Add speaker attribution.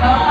Speaker 1: 감사합니다.